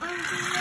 Bye.